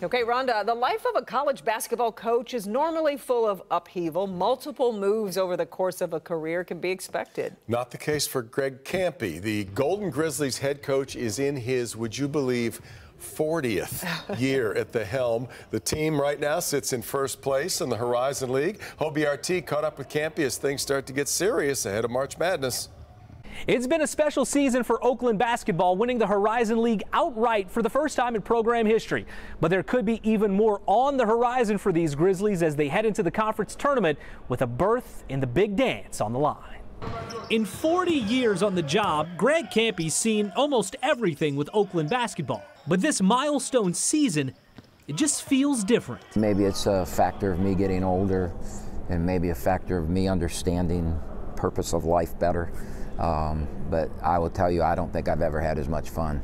Okay, Rhonda, the life of a college basketball coach is normally full of upheaval. Multiple moves over the course of a career can be expected. Not the case for Greg Kampe. The Golden Grizzlies head coach is in his, would you believe, 40th year at the helm. The team right now sits in first place in the Horizon League. Hobie Artigue caught up with Kampe as things start to get serious ahead of March Madness. It's been a special season for Oakland basketball, winning the Horizon League outright for the first time in program history. But there could be even more on the horizon for these Grizzlies as they head into the conference tournament with a berth in the big dance on the line. In 40 years on the job, Greg Kampe's seen almost everything with Oakland basketball. But this milestone season, it just feels different. Maybe it's a factor of me getting older and maybe a factor of me understanding purpose of life better. Um, but I will tell you, I don't think I've ever had as much fun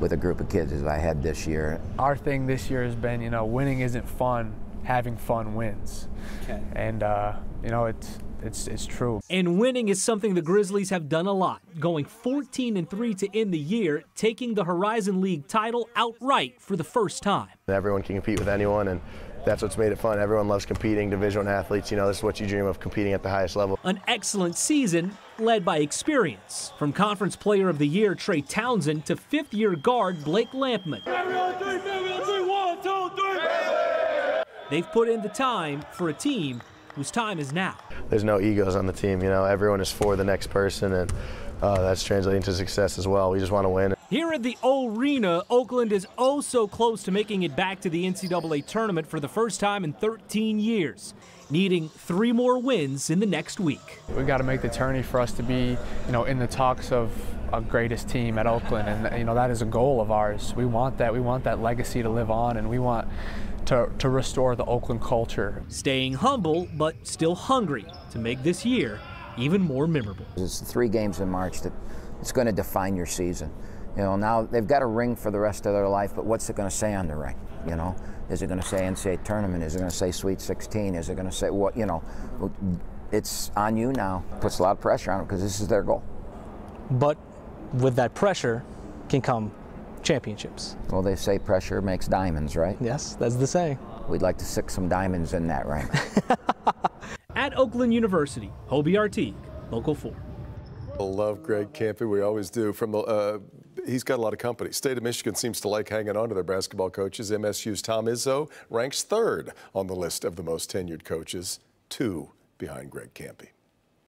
with a group of kids as I had this year. Our thing this year has been, you know, winning isn't fun, having fun wins. Okay. And, uh, you know, it's, it's, it's true. And winning is something the Grizzlies have done a lot, going 14 and 3 to end the year, taking the Horizon League title outright for the first time. Everyone can compete with anyone, and that's what's made it fun. Everyone loves competing, Division athletes. You know, this is what you dream of, competing at the highest level. An excellent season led by experience. From Conference Player of the Year Trey Townsend to fifth-year guard Blake Lampman. They've put in the time for a team whose time is now. There's no egos on the team. You know, everyone is for the next person, and uh, that's translating to success as well. We just want to win. Here at the O'rena, Oakland is oh so close to making it back to the NCAA tournament for the first time in 13 years, needing three more wins in the next week. We've got to make the tourney for us to be, you know, in the talks of a greatest team at Oakland, and you know that is a goal of ours. We want that. We want that legacy to live on, and we want to, to restore the Oakland culture. Staying humble, but still hungry to make this year even more memorable. It's three games in March that it's going to define your season. You know, now they've got a ring for the rest of their life, but what's it going to say on the ring? You know, is it going to say NCAA tournament? Is it going to say Sweet 16? Is it going to say what? You know, it's on you now. Puts a lot of pressure on them because this is their goal. But with that pressure can come championships. Well, they say pressure makes diamonds, right? Yes, that's the saying. We'd like to stick some diamonds in that ring. At Oakland University, Hobie Artigue, Local 4. I love Greg Kampe, We always do. From the, uh, he's got a lot of company. State of Michigan seems to like hanging on to their basketball coaches. MSU's Tom Izzo ranks third on the list of the most tenured coaches, two behind Greg Kampe.